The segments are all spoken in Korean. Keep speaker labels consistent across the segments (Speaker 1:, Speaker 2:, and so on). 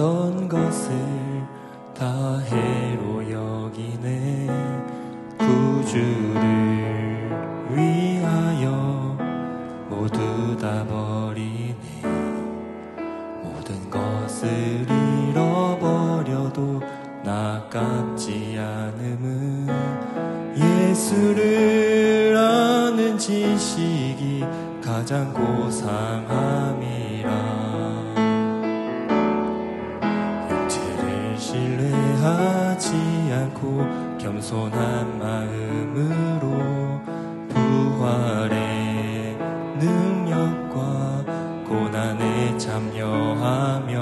Speaker 1: 하던 것을 다 해로 여기네 구주를 위하여 모두 다 버리네. 모든 것을 잃어버려도 나깝지 않음은 예수를 아는 지식이 가장 고상함이라 신뢰하지 않고 겸손한 마음으로 부활의 능력과 고난에 참여하며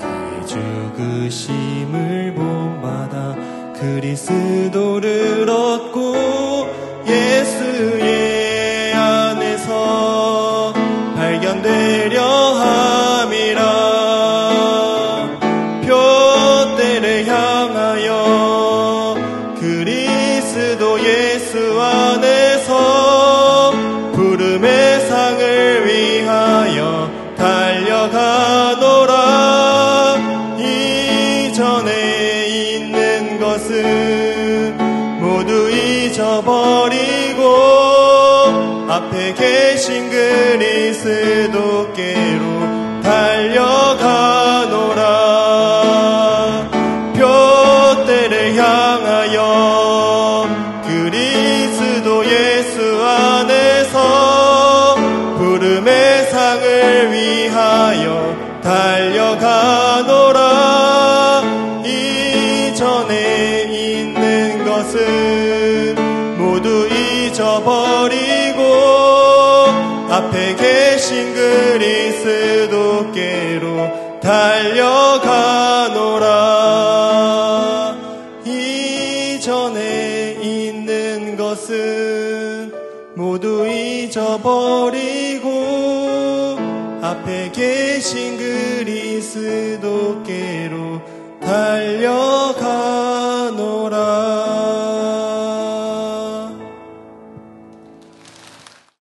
Speaker 1: 그의 죽으심을 본받아 그리스도를 얻고 표대를 향하여 그리스도 예수 안에서 부름의 상을 위하여 달려가노라. 이전에 있는 것은 모두 잊어버리고 앞에 계신 그리스도께로 향하여 그리스도 예수 안에서 부름의 상을 위하여 달려가노라. 이전에 있는 것은 모두 잊어버리고 앞에 계신 그리스도께로 달려가노라 이전에 있는 것은 모두 잊어버리고 앞에 계신 그리스도께로 달려가노라